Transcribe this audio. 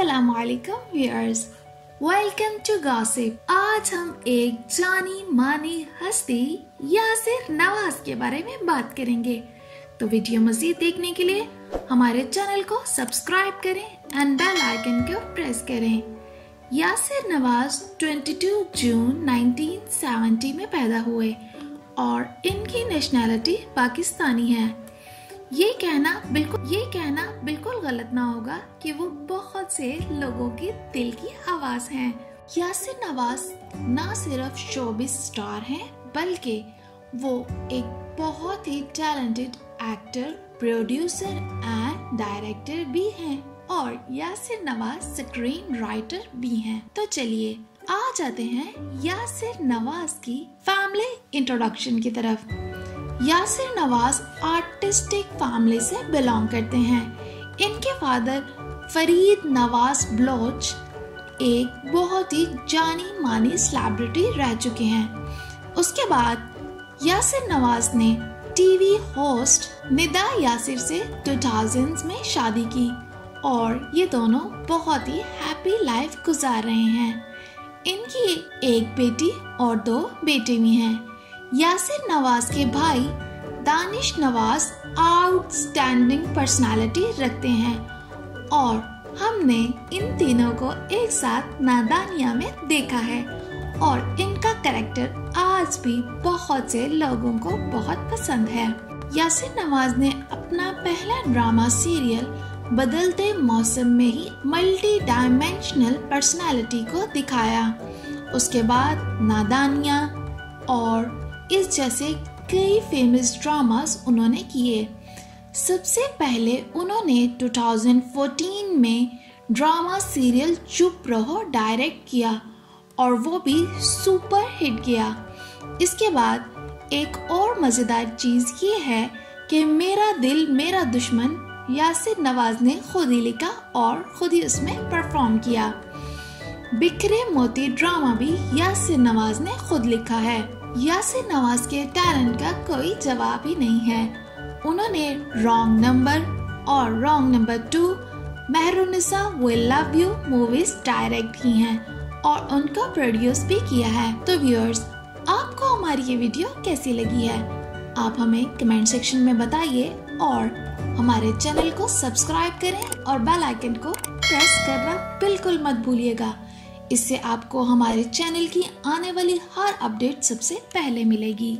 अस्सलाम वालेकुम viewers welcome to gossip आज हम एक जानी मानी हस्ती यासिर नवाज़ के बारे में बात करेंगे। तो वीडियो मजीद देखने के लिए हमारे चैनल को सब्सक्राइब करें एंड बेल आइकन को प्रेस करें। यासिर नवाज़ 22 जून 1970 में पैदा हुए और इनकी नेशनैलिटी पाकिस्तानी है। ये कहना बिल्कुल, ये कहना बिल्कुल गलत ना होगा कि वो बहुत से लोगों के दिल की आवाज़ हैं। यासिर नवाज़ ना सिर्फ़ शोबिस स्टार हैं, बल्कि वो एक बहुत ही talented actor producer and director भी हैं और यासिर नवाज़ स्क्रीन राइटर भी हैं। तो चलिए, आ जाते हैं यासिर नवाज़ की फैमिली इंट्रोडक्शन की तरफ़ यासिर नवाज़ आर्टिस्टिक फैमिली से बिलोंग करते हैं। इनके फादर फरीद नवाज़ ब्लोच एक बहुत ही जानी मानी सेलिब्रिटी रह चुके हैं। उसके बाद यासिर नवाज़ ने टीवी होस्ट निदा यासिर से 2000s में शादी की और ये दोनों बहुत ही हैप्पी लाइफ गुजार रहे हैं। इनकी एक बेटी और दो बेटे भी हैं। यासिर नवाज़ के भाई दानिश नवाज़ आउटस्टैंडिंग पर्सनालिटी रखते हैं। और हमने इन तीनों को एक साथ नादानिया में देखा है। और इनका करेक्टर आज भी बहुत से लोगों को बहुत पसंद है। यासिर नवाज़ ने अपना पहला ड्रामा सीरियल बदलते मौसम में ही मल्टी डायमेंशनल पर्सनालिटी को दिखाया। उसके बाद नादानिया और इस जैसे कई फ़ेमस ड्रामास उन्होंने किए। सबसे पहले उन्होंने 2014 में ड्रामा सीरियल चुप रहो डायरेक्ट किया और वो भी सुपर हिट गया इसके बाद एक और मज़ेदार चीज़ ये है कि मेरा दिल, मेरा दुश्मन यासिर नवाज़ ने खुद ही लिखा और खुद ही उसमें परफॉर्म किया। बिखरे मोती ड्रामा भी यासिर नवाज़ ने खुद लिखा है। यासिर नवाज़ के टैलेंट का कोई जवाब ही नहीं है। उन्होंने रॉन्ग नंबर और wrong number two Mehrunisa will love you movies direct की हैं और उनका प्रोड्यूस भी किया है। तो व्यूअर्स आपको हमारी ये वीडियो कैसी लगी है? आप हमें कमेंट सेक्शन में बताइए और हमारे चैनल को सब्सक्राइब करें और बेल आइकन को प्रेस करना बिल्कुल मत भूलिएगा। इससे आपको हमारे चैनल की आने वाली हर अपडेट सबसे पहले मिलेगी।